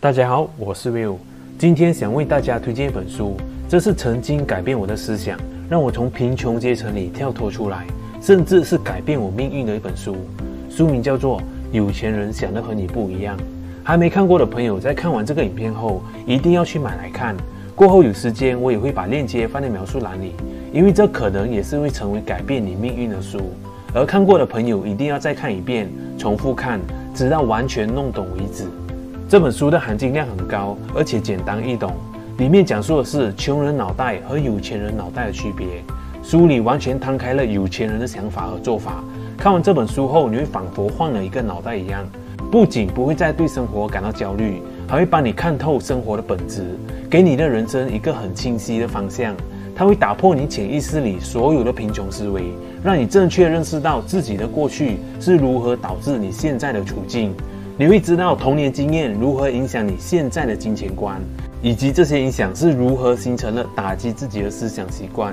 大家好，我是 Will，今天想为大家推荐一本书，这是曾经改变我的思想，让我从贫穷阶层里跳脱出来，甚至是改变我命运的一本书。书名叫做《有钱人想的和你不一样》。还没看过的朋友，在看完这个影片后，一定要去买来看。过后有时间，我也会把链接放在描述栏里，因为这可能也是会成为改变你命运的书。而看过的朋友，一定要再看一遍，重复看，直到完全弄懂为止。这本书的含金量很高，而且简单易懂。里面讲述的是穷人脑袋和有钱人脑袋的区别。书里完全摊开了有钱人的想法和做法。看完这本书后，你会仿佛换了一个脑袋一样，不仅不会再对生活感到焦虑，还会帮你看透生活的本质，给你的人生一个很清晰的方向。它会打破你潜意识里所有的贫穷思维，让你正确认识到自己的过去是如何导致你现在的处境。你会知道童年经验如何影响你现在的金钱观，以及这些影响是如何形成了打击自己的思想习惯。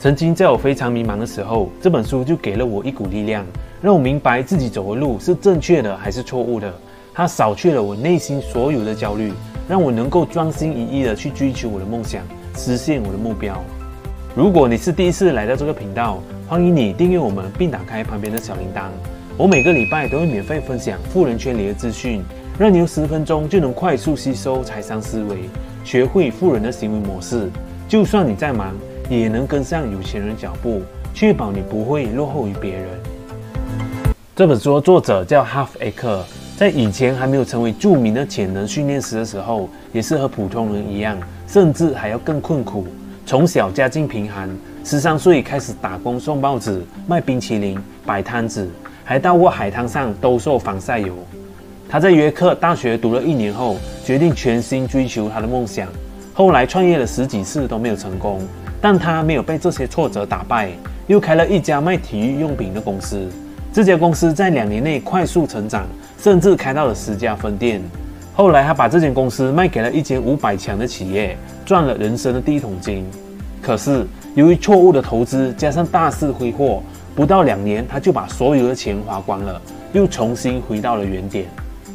曾经在我非常迷茫的时候，这本书就给了我一股力量，让我明白自己走的路是正确的还是错误的。它扫去了我内心所有的焦虑，让我能够专心一意的去追求我的梦想，实现我的目标。如果你是第一次来到这个频道，欢迎你订阅我们，并打开旁边的小铃铛。我每个礼拜都会免费分享富人圈里的资讯，让你用十分钟就能快速吸收财商思维，学会富人的行为模式。就算你再忙，也能跟上有钱人脚步，确保你不会落后于别人。这本书的作者叫哈弗·艾克，在以前还没有成为著名的潜能训练师的时候，也是和普通人一样，甚至还要更困苦。从小家境贫寒，十三岁开始打工送报纸、卖冰淇淋、摆摊子。还到过海滩上兜售防晒油。他在约克大学读了一年后，决定全心追求他的梦想。后来创业了十几次都没有成功，但他没有被这些挫折打败，又开了一家卖体育用品的公司。这家公司在两年内快速成长，甚至开到了十家分店。后来他把这间公司卖给了一间五百强的企业，赚了人生的第一桶金。可是由于错误的投资，加上大肆挥霍。不到两年，他就把所有的钱花光了，又重新回到了原点。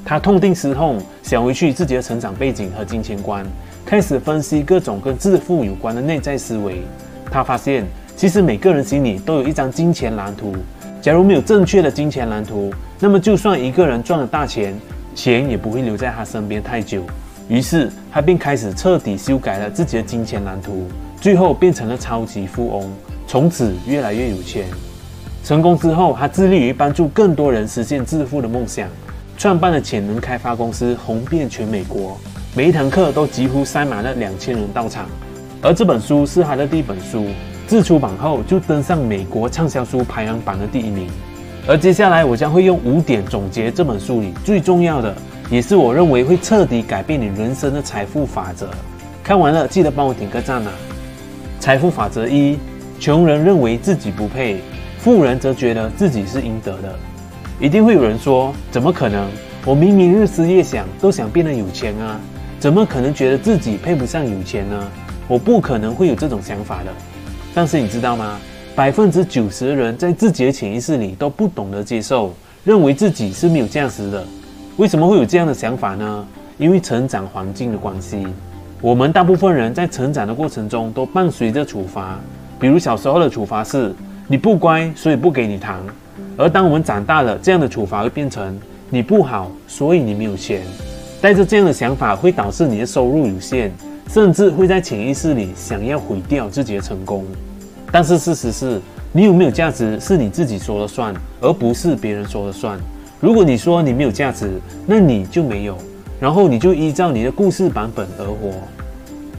他痛定思痛，想回去自己的成长背景和金钱观，开始分析各种跟致富有关的内在思维。他发现，其实每个人心里都有一张金钱蓝图。假如没有正确的金钱蓝图，那么就算一个人赚了大钱，钱也不会留在他身边太久。于是，他便开始彻底修改了自己的金钱蓝图，最后变成了超级富翁，从此越来越有钱。成功之后，他致力于帮助更多人实现致富的梦想，创办了潜能开发公司，红遍全美国，每一堂课都几乎塞满了两千人到场。而这本书是他的第一本书，自出版后就登上美国畅销书排行榜的第一名。而接下来，我将会用五点总结这本书里最重要的，也是我认为会彻底改变你人生的财富法则。看完了记得帮我点个赞啊！财富法则一：穷人认为自己不配。富人则觉得自己是应得的，一定会有人说：“怎么可能？我明明日思夜想，都想变得有钱啊！怎么可能觉得自己配不上有钱呢？我不可能会有这种想法的。”但是你知道吗？百分之九十的人在自己的潜意识里都不懂得接受，认为自己是没有价值的。为什么会有这样的想法呢？因为成长环境的关系。我们大部分人在成长的过程中都伴随着处罚，比如小时候的处罚是。你不乖，所以不给你糖。而当我们长大了，这样的处罚会变成你不好，所以你没有钱。带着这样的想法，会导致你的收入有限，甚至会在潜意识里想要毁掉自己的成功。但是事实是，你有没有价值是你自己说了算，而不是别人说了算。如果你说你没有价值，那你就没有，然后你就依照你的故事版本而活。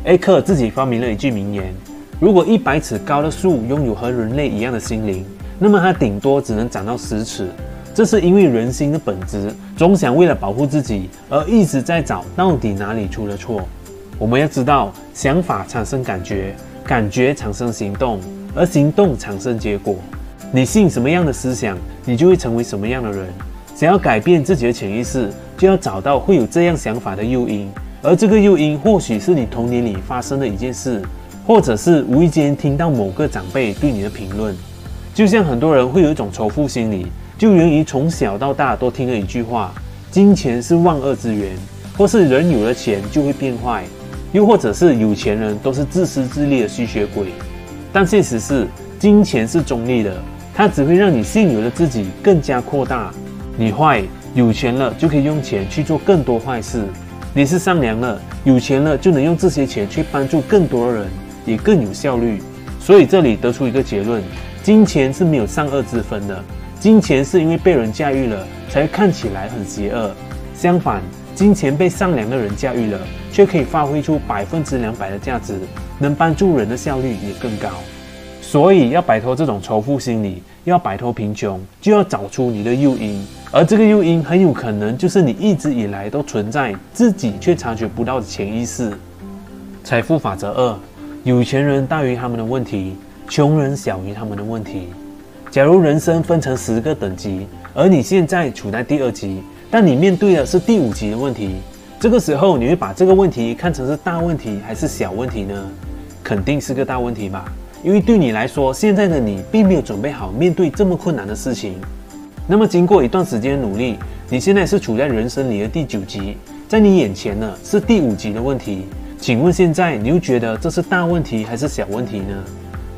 艾克自己发明了一句名言。如果一百尺高的树拥有和人类一样的心灵，那么它顶多只能长到十尺。这是因为人心的本质总想为了保护自己而一直在找到底哪里出了错。我们要知道，想法产生感觉，感觉产生行动，而行动产生结果。你信什么样的思想，你就会成为什么样的人。想要改变自己的潜意识，就要找到会有这样想法的诱因，而这个诱因或许是你童年里发生的一件事。或者是无意间听到某个长辈对你的评论，就像很多人会有一种仇富心理，就源于从小到大都听了一句话：金钱是万恶之源，或是人有了钱就会变坏，又或者是有钱人都是自私自利的吸血鬼。但现实是，金钱是中立的，它只会让你现有的自己更加扩大。你坏，有钱了就可以用钱去做更多坏事；你是善良了，有钱了就能用这些钱去帮助更多人，也更有效率。所以这里得出一个结论：金钱是没有善恶之分的。金钱是因为被人驾驭了，才看起来很邪恶。相反，金钱被善良的人驾驭了，却可以发挥出百分之两百的价值，能帮助人的效率也更高。所以，要摆脱这种仇富心理，要摆脱贫穷，就要找出你的诱因。而这个诱因很有可能就是你一直以来都存在，自己却察觉不到的潜意识。财富法则二：有钱人大于他们的问题，穷人小于他们的问题。假如人生分成十个等级，而你现在处在第二级，但你面对的是第五级的问题，这个时候你会把这个问题看成是大问题还是小问题呢？肯定是个大问题吧，因为对你来说，现在的你并没有准备好面对这么困难的事情。那么经过一段时间的努力，你现在是处在人生里的第九级，在你眼前呢是第五级的问题。请问现在你又觉得这是大问题还是小问题呢？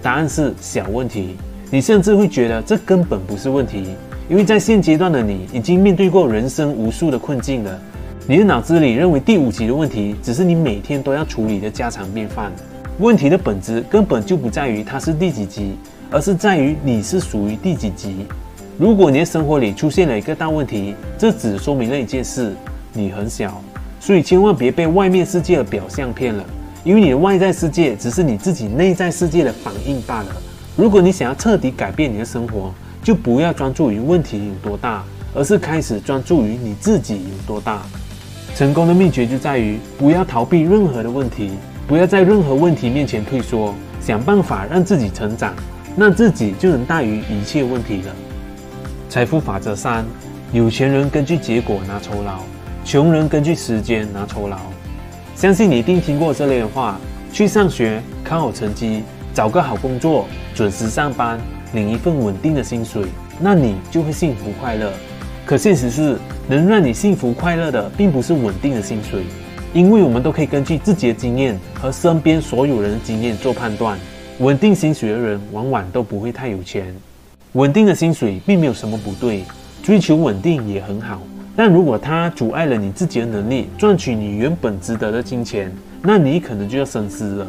答案是小问题。你甚至会觉得这根本不是问题，因为在现阶段的你已经面对过人生无数的困境了。你的脑子里认为第五级的问题只是你每天都要处理的家常便饭。问题的本质根本就不在于它是第几级，而是在于你是属于第几级。如果你的生活里出现了一个大问题，这只说明了一件事：你很小。所以千万别被外面世界的表象骗了，因为你的外在世界只是你自己内在世界的反应罢了。如果你想要彻底改变你的生活，就不要专注于问题有多大，而是开始专注于你自己有多大。成功的秘诀就在于不要逃避任何的问题，不要在任何问题面前退缩，想办法让自己成长，那自己就能大于一切问题了。财富法则三：有钱人根据结果拿酬劳，穷人根据时间拿酬劳。相信你一定听过这类的话：去上学，考好成绩。找个好工作，准时上班，领一份稳定的薪水，那你就会幸福快乐。可现实是，能让你幸福快乐的，并不是稳定的薪水，因为我们都可以根据自己的经验和身边所有人的经验做判断。稳定薪水的人往往都不会太有钱。稳定的薪水并没有什么不对，追求稳定也很好。但如果它阻碍了你自己的能力赚取你原本值得的金钱，那你可能就要深思了。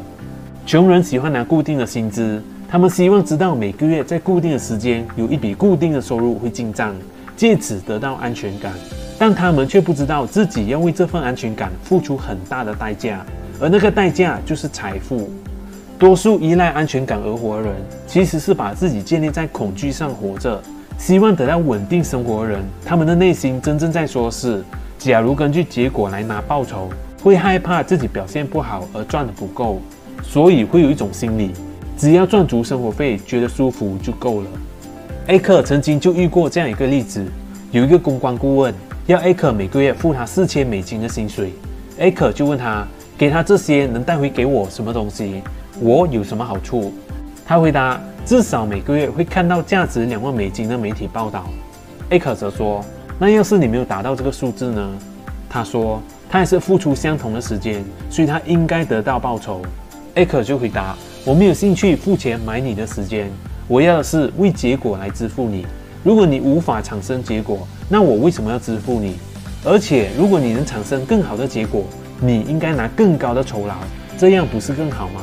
穷人喜欢拿固定的薪资，他们希望知道每个月在固定的时间有一笔固定的收入会进账，借此得到安全感。但他们却不知道自己要为这份安全感付出很大的代价，而那个代价就是财富。多数依赖安全感而活的人，其实是把自己建立在恐惧上活着。希望得到稳定生活的人，他们的内心真正在说是：假如根据结果来拿报酬，会害怕自己表现不好而赚的不够。所以会有一种心理，只要赚足生活费，觉得舒服就够了。A 克曾经就遇过这样一个例子，有一个公关顾问要 A 克每个月付他四千美金的薪水，A 克就问他，给他这些能带回给我什么东西？我有什么好处？他回答，至少每个月会看到价值两万美金的媒体报道。A 克则说，那要是你没有达到这个数字呢？他说，他也是付出相同的时间，所以他应该得到报酬。艾克就回答：“我没有兴趣付钱买你的时间，我要的是为结果来支付你。如果你无法产生结果，那我为什么要支付你？而且，如果你能产生更好的结果，你应该拿更高的酬劳，这样不是更好吗？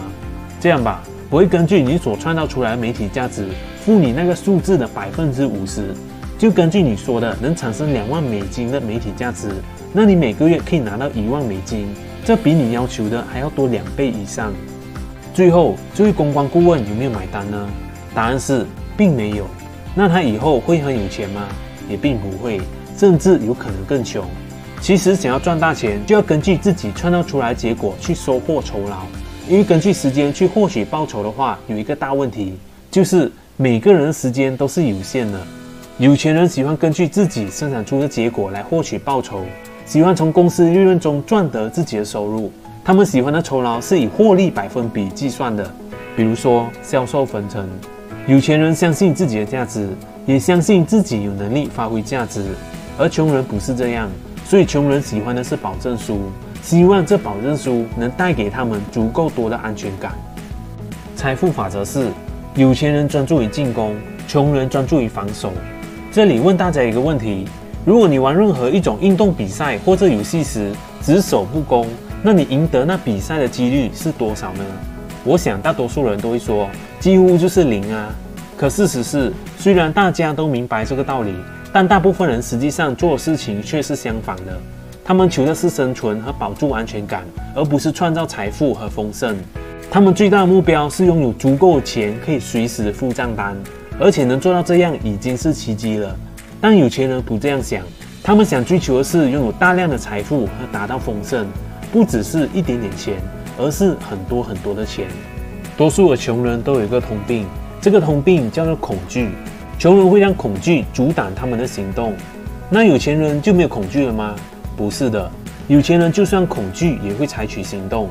这样吧，我会根据你所创造出来的媒体价值，付你那个数字的百分之五十。就根据你说的，能产生两万美金的媒体价值，那你每个月可以拿到一万美金，这比你要求的还要多两倍以上。”最后，这位公关顾问有没有买单呢？答案是，并没有。那他以后会很有钱吗？也并不会，甚至有可能更穷。其实，想要赚大钱，就要根据自己创造出来结果去收获酬劳。因为根据时间去获取报酬的话，有一个大问题，就是每个人的时间都是有限的。有钱人喜欢根据自己生产出的结果来获取报酬，喜欢从公司利润中赚得自己的收入。他们喜欢的酬劳是以获利百分比计算的，比如说销售分成。有钱人相信自己的价值，也相信自己有能力发挥价值，而穷人不是这样，所以穷人喜欢的是保证书，希望这保证书能带给他们足够多的安全感。财富法则是：有钱人专注于进攻，穷人专注于防守。这里问大家一个问题：如果你玩任何一种运动比赛或者游戏时只守不攻，那你赢得那比赛的几率是多少呢？我想大多数人都会说，几乎就是零啊。可事实是，虽然大家都明白这个道理，但大部分人实际上做事情却是相反的。他们求的是生存和保住安全感，而不是创造财富和丰盛。他们最大的目标是拥有足够的钱，可以随时付账单，而且能做到这样已经是奇迹了。但有钱人不这样想，他们想追求的是拥有大量的财富和达到丰盛，不只是一点点钱。而是很多很多的钱。多数的穷人都有一个通病，这个通病叫做恐惧。穷人会让恐惧阻挡他们的行动。那有钱人就没有恐惧了吗？不是的，有钱人就算恐惧也会采取行动。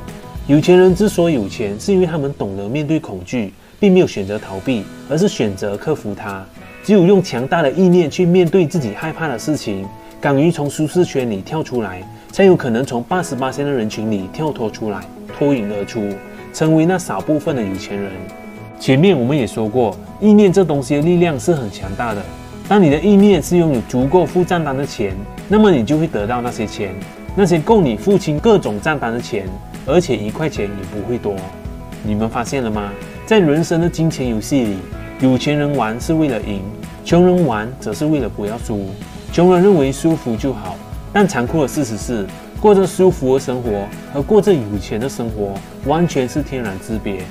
有钱人之所以有钱，是因为他们懂得面对恐惧，并没有选择逃避，而是选择克服它。只有用强大的意念去面对自己害怕的事情，敢于从舒适圈里跳出来，才有可能从八十八线的人群里跳脱出来。脱颖而出，成为那少部分的有钱人。前面我们也说过，意念这东西的力量是很强大的。当你的意念是拥有足够付账单的钱，那么你就会得到那些钱，那些够你付清各种账单的钱，而且一块钱也不会多。你们发现了吗？在人生的金钱游戏里，有钱人玩是为了赢，穷人玩则是为了不要输。穷人认为舒服就好，但残酷的事实是。过着舒服的生活和过着有钱的生活完全是天壤之别，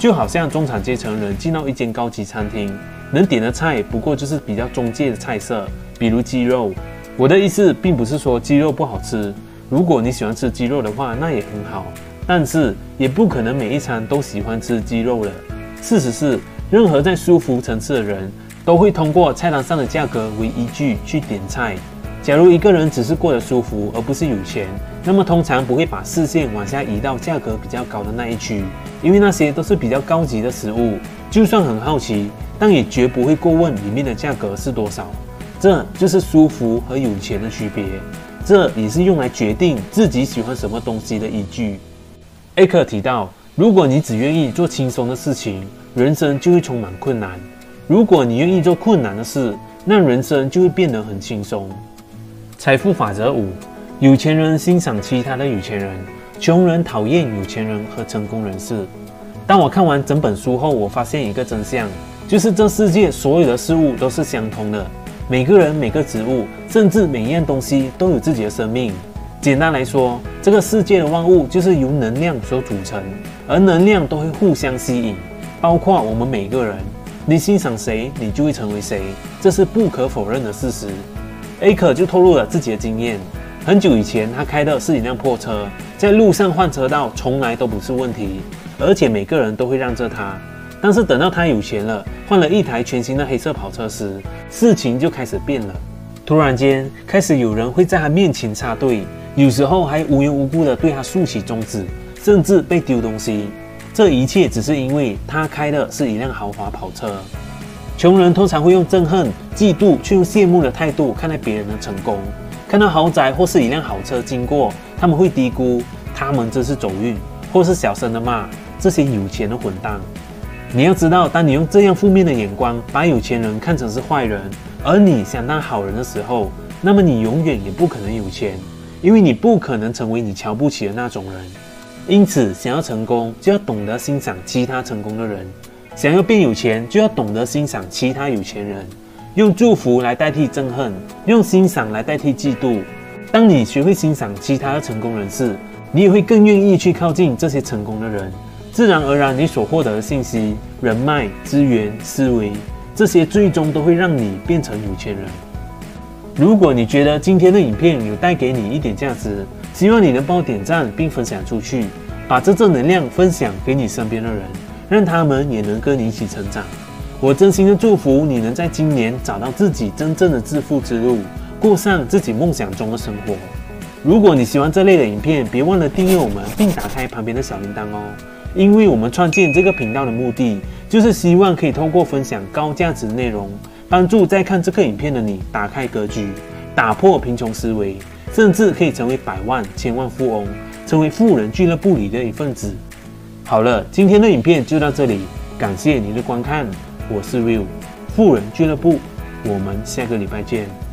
就好像中产阶层人进到一间高级餐厅，能点的菜不过就是比较中介的菜色，比如鸡肉。我的意思并不是说鸡肉不好吃，如果你喜欢吃鸡肉的话，那也很好，但是也不可能每一餐都喜欢吃鸡肉了。事实是，任何在舒服层次的人都会通过菜单上的价格为依据去点菜。假如一个人只是过得舒服，而不是有钱，那么通常不会把视线往下移到价格比较高的那一区，因为那些都是比较高级的食物。就算很好奇，但也绝不会过问里面的价格是多少。这就是舒服和有钱的区别，这也是用来决定自己喜欢什么东西的依据。艾克提到，如果你只愿意做轻松的事情，人生就会充满困难；如果你愿意做困难的事，那人生就会变得很轻松。财富法则五：有钱人欣赏其他的有钱人，穷人讨厌有钱人和成功人士。当我看完整本书后，我发现一个真相，就是这世界所有的事物都是相通的。每个人、每个植物，甚至每一样东西都有自己的生命。简单来说，这个世界的万物就是由能量所组成，而能量都会互相吸引，包括我们每个人。你欣赏谁，你就会成为谁，这是不可否认的事实。A 可就透露了自己的经验。很久以前，他开的是一辆破车，在路上换车道从来都不是问题，而且每个人都会让着他。但是等到他有钱了，换了一台全新的黑色跑车时，事情就开始变了。突然间，开始有人会在他面前插队，有时候还无缘无故的对他竖起中指，甚至被丢东西。这一切只是因为他开的是一辆豪华跑车。穷人通常会用憎恨、嫉妒，却用羡慕的态度看待别人的成功。看到豪宅或是一辆好车经过，他们会低估他们真是走运，或是小声的骂这些有钱的混蛋。你要知道，当你用这样负面的眼光把有钱人看成是坏人，而你想当好人的时候，那么你永远也不可能有钱，因为你不可能成为你瞧不起的那种人。因此，想要成功，就要懂得欣赏其他成功的人。想要变有钱，就要懂得欣赏其他有钱人，用祝福来代替憎恨，用欣赏来代替嫉妒。当你学会欣赏其他的成功人士，你也会更愿意去靠近这些成功的人。自然而然，你所获得的信息、人脉、资源、思维，这些最终都会让你变成有钱人。如果你觉得今天的影片有带给你一点价值，希望你能帮我点赞并分享出去，把这正能量分享给你身边的人。让他们也能跟你一起成长。我真心的祝福你能在今年找到自己真正的致富之路，过上自己梦想中的生活。如果你喜欢这类的影片，别忘了订阅我们，并打开旁边的小铃铛哦。因为我们创建这个频道的目的，就是希望可以通过分享高价值内容，帮助在看这个影片的你打开格局，打破贫穷思维，甚至可以成为百万、千万富翁，成为富人俱乐部里的一份子。好了，今天的影片就到这里，感谢您的观看，我是 Will，富人俱乐部，我们下个礼拜见。